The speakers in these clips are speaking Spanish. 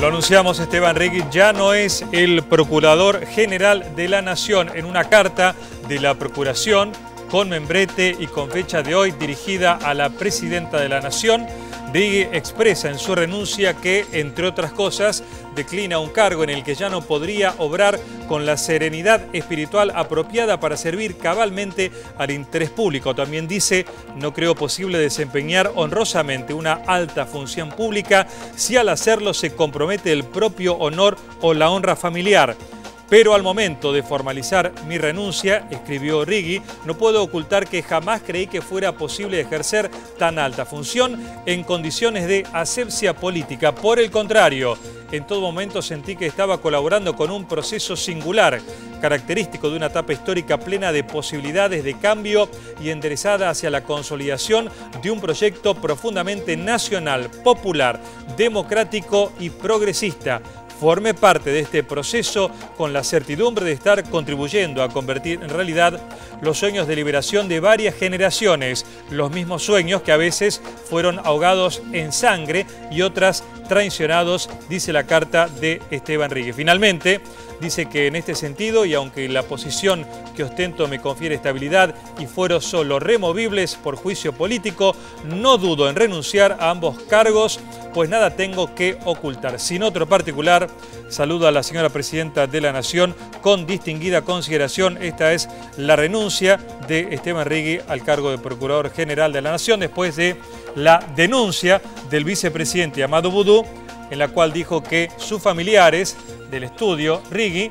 Lo anunciamos, Esteban Rigui ya no es el Procurador General de la Nación. En una carta de la Procuración, con membrete y con fecha de hoy, dirigida a la Presidenta de la Nación, Rigui expresa en su renuncia que, entre otras cosas, declina un cargo en el que ya no podría obrar con la serenidad espiritual apropiada para servir cabalmente al interés público. También dice, no creo posible desempeñar honrosamente una alta función pública si al hacerlo se compromete el propio honor o la honra familiar. Pero al momento de formalizar mi renuncia, escribió Riggi, no puedo ocultar que jamás creí que fuera posible ejercer tan alta función en condiciones de asepsia política. Por el contrario, en todo momento sentí que estaba colaborando con un proceso singular, característico de una etapa histórica plena de posibilidades de cambio y enderezada hacia la consolidación de un proyecto profundamente nacional, popular, democrático y progresista forme parte de este proceso con la certidumbre de estar contribuyendo a convertir en realidad los sueños de liberación de varias generaciones, los mismos sueños que a veces fueron ahogados en sangre y otras traicionados, dice la carta de Esteban Ríguez. Finalmente, dice que en este sentido, y aunque la posición que ostento me confiere estabilidad y fueron solo removibles por juicio político, no dudo en renunciar a ambos cargos, pues nada tengo que ocultar. Sin otro particular, saludo a la señora Presidenta de la Nación con distinguida consideración. Esta es la renuncia de Esteban Rigui al cargo de Procurador General de la Nación después de la denuncia del vicepresidente Amado Boudou, en la cual dijo que sus familiares del estudio, Rigui,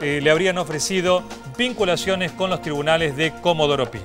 eh, le habrían ofrecido vinculaciones con los tribunales de Comodoro Pi.